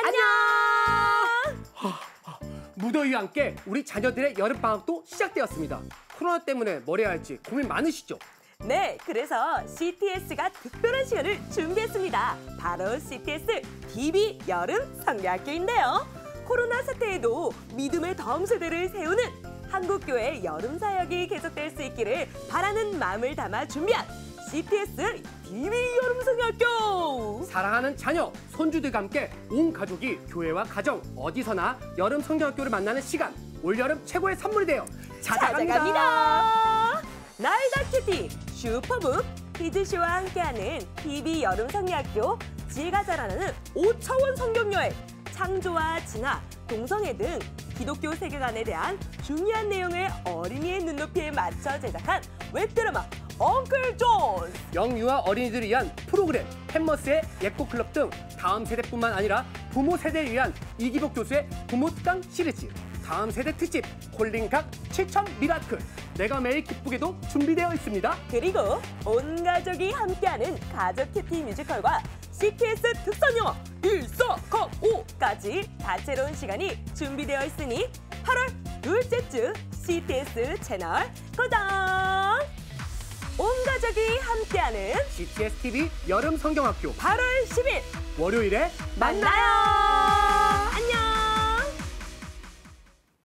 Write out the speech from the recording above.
안녕! 무더위와 함께 우리 자녀들의 여름방학도 시작되었습니다. 코로나 때문에 뭘 해야 할지 고민 많으시죠? 네, 그래서 CTS가 특별한 시간을 준비했습니다. 바로 CTS DB 여름 성대학교인데요. 코로나 사태에도 믿음의 다음 세대를 세우는 한국교회 여름 사역이 계속될 수 있기를 바라는 마음을 담아 준비한 CTS DB. 사랑하는 자녀, 손주들과 함께 온 가족이 교회와 가정 어디서나 여름 성경학교를 만나는 시간 올여름 최고의 선물이 되어 찾아갑니다. 찾아갑니다. 나이다 큐티 슈퍼북 키즈쇼와 함께하는 TV 여름 성리학교 지혜가 자라나는 5차원 성경여행 창조와 진화, 동성애 등 기독교 세계관에 대한 중요한 내용을 어린이의 눈높이에 맞춰 제작한 웹드라마 엉클 존 영유아 어린이들을 위한 프로그램 햄머스의 예꼬 클럽 등 다음 세대뿐만 아니라 부모 세대를 위한 이기복 교수의 부모 특강 시리즈 다음 세대 특집 Calling God 7천 Miracle 내가 매일 기쁘게도 준비되어 있습니다. 그리고 온 가족이 함께하는 가족 QT 뮤지컬과 CTS 특선 영화 일사각오까지 다채로운 시간이 준비되어 있으니 8월 둘째 주 CTS 채널 고정! 온 가족이 함께하는 GTS TV 여름 성경학교 8월 10일 월요일에 만나요!